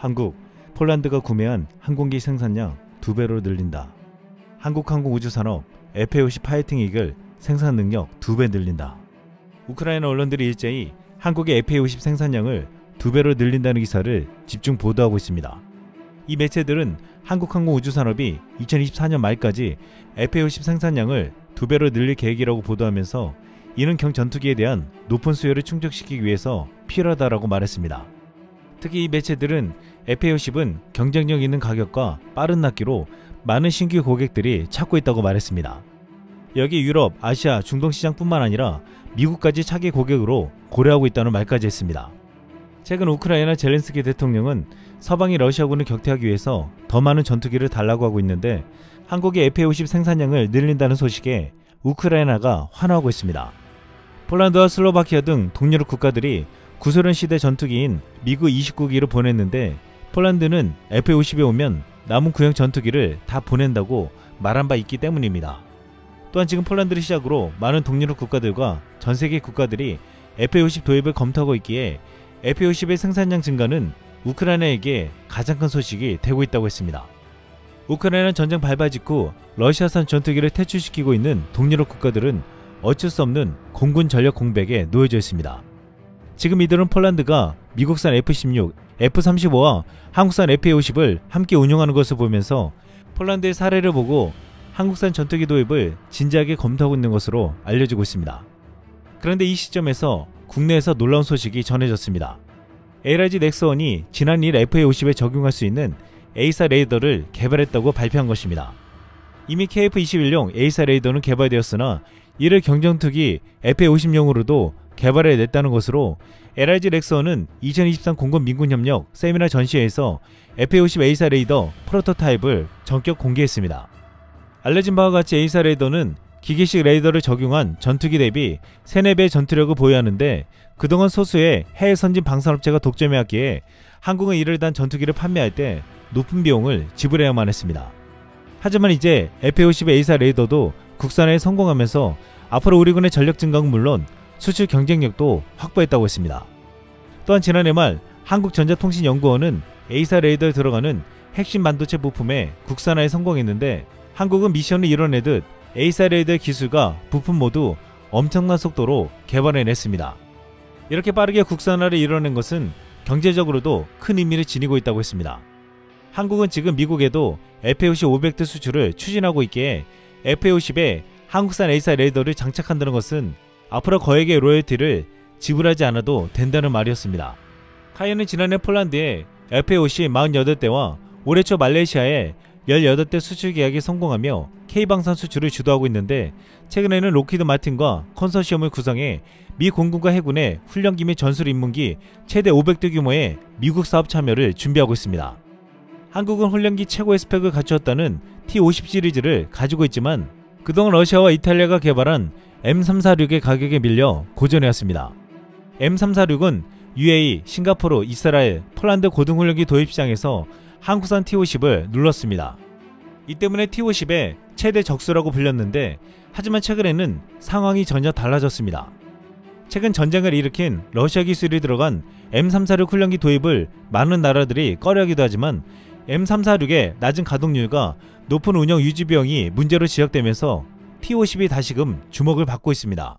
한국, 폴란드가 구매한 항공기 생산량 2배로 늘린다. 한국항공우주산업 FA50 파이팅 이글 생산 능력 2배 늘린다. 우크라이나 언론들이 일제히 한국의 FA50 생산량을 2배로 늘린다는 기사를 집중 보도하고 있습니다. 이 매체들은 한국항공우주산업이 2024년 말까지 FA50 생산량을 2배로 늘릴 계획이라고 보도하면서 이는 경 전투기에 대한 높은 수요를 충족시키기 위해서 필요하다라고 말했습니다. 특히 이 매체들은 FA50은 경쟁력 있는 가격과 빠른 납기로 많은 신규 고객들이 찾고 있다고 말했습니다. 여기 유럽, 아시아, 중동 시장뿐만 아니라 미국까지 차기 고객으로 고려하고 있다는 말까지 했습니다. 최근 우크라이나 젤렌스키 대통령은 서방이 러시아군을 격퇴하기 위해서 더 많은 전투기를 달라고 하고 있는데 한국의 FA50 생산량을 늘린다는 소식에 우크라이나가 환호하고 있습니다. 폴란드와 슬로바키아 등 동유럽 국가들이 구소련 시대 전투기인 미그 29기를 보냈는데 폴란드는 FA50에 오면 남은 구형 전투기를 다 보낸다고 말한 바 있기 때문입니다. 또한 지금 폴란드를 시작으로 많은 동유럽 국가들과 전 세계 국가들이 FA50 도입을 검토하고 있기에 FA50의 생산량 증가는 우크라이나에게 가장 큰 소식이 되고 있다고 했습니다. 우크라이나 전쟁 발발 직후 러시아산 전투기를 퇴출시키고 있는 동유럽 국가들은 어쩔 수 없는 공군 전력 공백에 놓여져 있습니다. 지금 이들은 폴란드가 미국산 F-16, F-35와 한국산 FA-50을 함께 운용하는 것을 보면서 폴란드의 사례를 보고 한국산 전투기 도입을 진지하게 검토하고 있는 것으로 알려지고 있습니다. 그런데 이 시점에서 국내에서 놀라운 소식이 전해졌습니다. LIG 넥스원이 지난 1 FA50에 적용할 수 있는 A사 레이더를 개발했다고 발표한 것입니다. 이미 KF-21용 A사 레이더는 개발되었으나 이를 경정투기 FA50용으로도 개발해 냈다는 것으로 LIG 렉스원은 2023 공군 민군협력 세미나 전시회에서 FA50 A사 레이더 프로토타입을 전격 공개했습니다. 알려진 바와 같이 A사 레이더는 기계식 레이더를 적용한 전투기 대비 3, 4배 전투력을 보유하는데 그동안 소수의 해외 선진 방산업체가 독점해왔기에 한국은 이를 단 전투기를 판매할 때 높은 비용을 지불해야만 했습니다. 하지만 이제 FA50 A사 레이더도 국산화에 성공하면서 앞으로 우리 군의 전력 증강은 물론 수출 경쟁력도 확보했다고 했습니다. 또한 지난해 말 한국전자통신연구원은 A사 레이더에 들어가는 핵심 반도체 부품의 국산화에 성공했는데 한국은 미션을 이뤄내듯 A사 레이더의 기술과 부품 모두 엄청난 속도로 개발해냈습니다. 이렇게 빠르게 국산화를 이뤄낸 것은 경제적으로도 큰 의미를 지니고 있다고 했습니다. 한국은 지금 미국에도 FA50 500대 수출을 추진하고 있기에 FA50에 한국산 AESA 레이더를 장착한다는 것은 앞으로 거액의 로열티를 지불하지 않아도 된다는 말이었습니다. KAI는 지난해 폴란드에 FA50 48대와 올해 초 말레이시아에 18대 수출 계약에 성공하며 K방산 수출을 주도하고 있는데 최근에는 록히드 마틴과 컨소시엄을 구성해 미 공군과 해군의 훈련기 및 전술 입문기 최대 500대 규모의 미국 사업 참여를 준비하고 있습니다. 한국은 훈련기 최고의 스펙을 갖추었다는 T50 시리즈를 가지고 있지만 그동안 러시아와 이탈리아가 개발한 M346의 가격에 밀려 고전해왔습니다. M346은 UAE, 싱가포르, 이스라엘, 폴란드 고등훈련기 도입 시장에서 한국산 T50을 눌렀습니다. 이 때문에 T50의 최대 적수라고 불렸는데 하지만 최근에는 상황이 전혀 달라졌습니다. 최근 전쟁을 일으킨 러시아 기술이 들어간 M346 훈련기 도입을 많은 나라들이 꺼려하기도 하지만 M346의 낮은 가동률과 높은 운영 유지 비용이 문제로 지적되면서 T50이 다시금 주목을 받고 있습니다.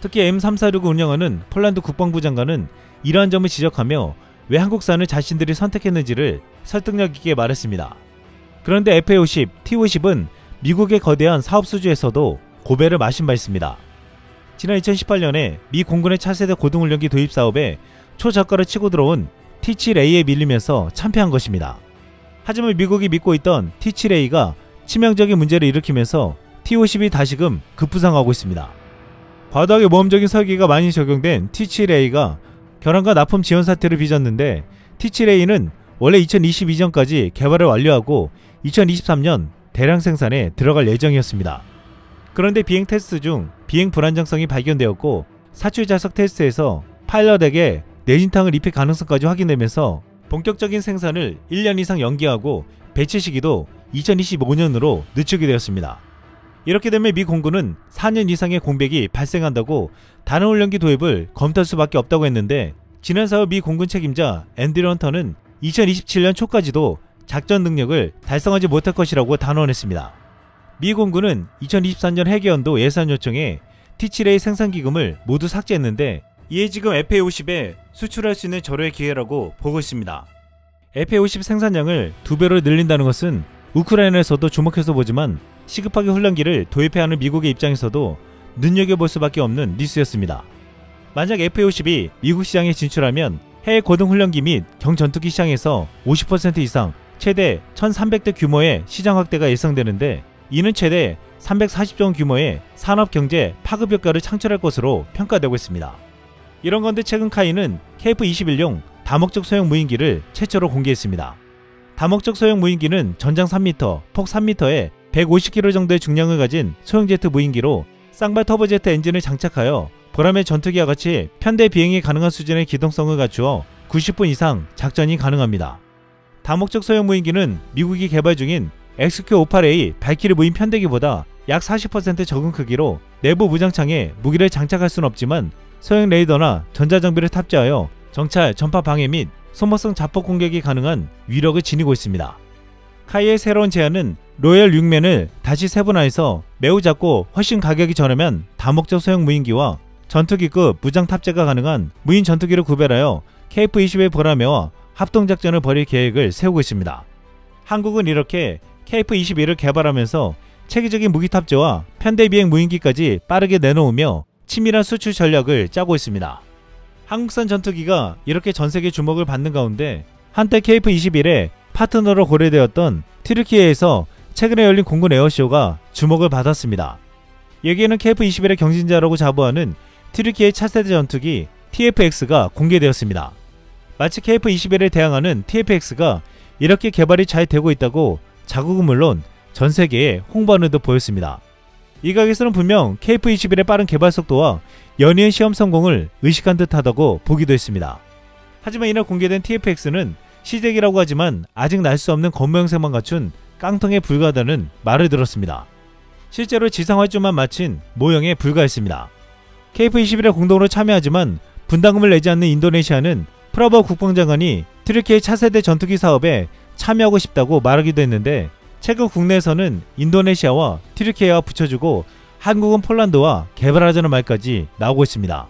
특히 M346을 운영하는 폴란드 국방부 장관은 이러한 점을 지적하며 왜 한국산을 자신들이 선택했는지를 설득력 있게 말했습니다. 그런데 FA50, T50은 미국의 거대한 사업 수주에서도 고배를 마신 바 있습니다. 지난 2018년에 미 공군의 차세대 고등훈련기 도입 사업에 초저가를 치고 들어온 T7A에 밀리면서 참패한 것입니다. 하지만 미국이 믿고 있던 T7A가 치명적인 문제를 일으키면서 T50이 다시금 급부상하고 있습니다. 과도하게 모험적인 설계가 많이 적용된 T7A가 결함과 납품 지연 사태를 빚었는데 T7A는 원래 2022년까지 개발을 완료하고 2023년 대량 생산에 들어갈 예정이었습니다. 그런데 비행 테스트 중 비행 불안정성이 발견되었고 사출 좌석 테스트에서 파일럿에게 내진탕을 입힐 가능성까지 확인되면서 본격적인 생산을 1년 이상 연기하고 배치 시기도 2025년으로 늦추게 되었습니다. 이렇게 되면 미 공군은 4년 이상의 공백이 발생한다고 다른 훈련기 도입을 검토할 수밖에 없다고 했는데 지난 4월 미 공군 책임자 앤디 런터는 2027년 초까지도 작전 능력을 달성하지 못할 것이라고 단언했습니다. 미 공군은 2023년 해계연도 예산 요청에 T7A 생산 기금을 모두 삭제했는데 이에 지금 FA50에 수출할 수 있는 절호의 기회라고 보고 있습니다. FA50 생산량을 두 배로 늘린다는 것은 우크라이나에서도 주목해서 보지만 시급하게 훈련기를 도입해야 하는 미국의 입장에서도 눈여겨볼 수밖에 없는 뉴스였습니다. 만약 FA50이 미국 시장에 진출하면 해외 고등훈련기 및 경전투기 시장에서 50% 이상 최대 1300대 규모의 시장 확대가 예상되는데 이는 최대 340조 원 규모의 산업경제 파급 효과를 창출할 것으로 평가되고 있습니다. 이런 건데 최근 카이는 KF-21용 다목적 소형 무인기를 최초로 공개했습니다. 다목적 소형 무인기는 전장 3m, 폭 3m에 150kg 정도의 중량을 가진 소형 제트 무인기로 쌍발 터보제트 엔진을 장착하여 보람의 전투기와 같이 편대 비행이 가능한 수준의 기동성을 갖추어 90분 이상 작전이 가능합니다. 다목적 소형 무인기는 미국이 개발 중인 XQ-58A 발키리 무인 편대기보다 약 40% 적은 크기로 내부 무장창에 무기를 장착할 수는 없지만 소형 레이더나 전자장비를 탑재하여 정찰, 전파 방해 및 소모성 자폭 공격이 가능한 위력을 지니고 있습니다. 카이의 새로운 제안은 로열 6면을 다시 세분화해서 매우 작고 훨씬 가격이 저렴한 다목적 소형 무인기와 전투기급 무장 탑재가 가능한 무인 전투기를 구별하여 KF-21 보라매와 합동작전을 벌일 계획을 세우고 있습니다. 한국은 이렇게 KF-21을 개발하면서 체계적인 무기 탑재와 편대 비행 무인기까지 빠르게 내놓으며 치밀한 수출 전략을 짜고 있습니다. 한국산 전투기가 이렇게 전세계 주목을 받는 가운데 한때 KF-21의 파트너로 고려되었던 튀르키예에서 최근에 열린 공군 에어쇼가 주목을 받았습니다. 여기에는 KF-21의 경진자라고 자부하는 튀르키예 차세대 전투기 TFX가 공개되었습니다. 마치 KF-21에 대항하는 TFX가 이렇게 개발이 잘 되고 있다고 자국은 물론 전 세계에 홍보하는 듯 보였습니다. 이 가게에서는 분명 KF-21의 빠른 개발 속도와 연이은 시험 성공을 의식한 듯하다고 보기도 했습니다. 하지만 이날 공개된 TFX는 시댁이라고 하지만 아직 날 수 없는 검모 형색만 갖춘 깡통에 불과하다는 말을 들었습니다. 실제로 지상 활주만 마친 모형에 불과했습니다. KF-21에 공동으로 참여하지만 분담금을 내지 않는 인도네시아는 프라보 국방장관이 트르키의 차세대 전투기 사업에 참여하고 싶다고 말하기도 했는데 최근 국내에서는 인도네시아와 트르키예와 붙여주고 한국은 폴란드와 개발하자는 말까지 나오고 있습니다.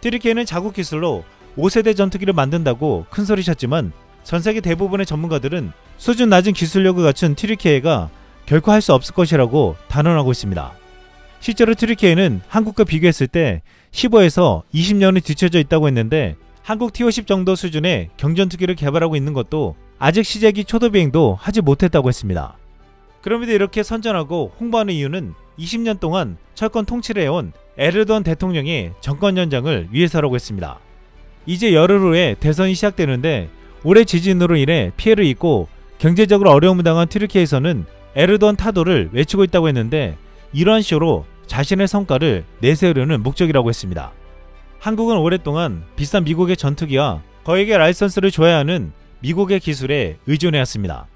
트르키예는 자국 기술로 5세대 전투기를 만든다고 큰소리쳤지만 전 세계 대부분의 전문가들은 수준 낮은 기술력을 갖춘 트르키예가 결코 할 수 없을 것이라고 단언하고 있습니다. 실제로 트르키예는 한국과 비교했을 때 15에서 20년이 뒤쳐져 있다고 했는데 한국 T-50 정도 수준의 경전투기를 개발하고 있는 것도 아직 시제기 초도 비행도 하지 못했다고 했습니다. 그럼에도 이렇게 선전하고 홍보하는 이유는 20년 동안 철권 통치를 해온 에르도안 대통령의 정권 연장을 위해서라고 했습니다. 이제 열흘 후에 대선이 시작되는데 올해 지진으로 인해 피해를 입고 경제적으로 어려움을 당한 튀르키에서는 에르도안 타도를 외치고 있다고 했는데 이러한 쇼로 자신의 성과를 내세우려는 목적이라고 했습니다. 한국은 오랫동안 비싼 미국의 전투기와 거액의 라이선스를 줘야 하는 미국의 기술에 의존해왔습니다.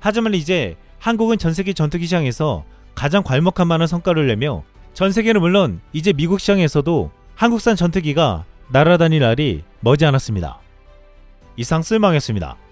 하지만 이제 한국은 전세계 전투기 시장에서 가장 괄목한 만한 성과를 내며 전세계는 물론 이제 미국 시장에서도 한국산 전투기가 날아다닐 날이 머지않았습니다. 이상 쓸망했습니다.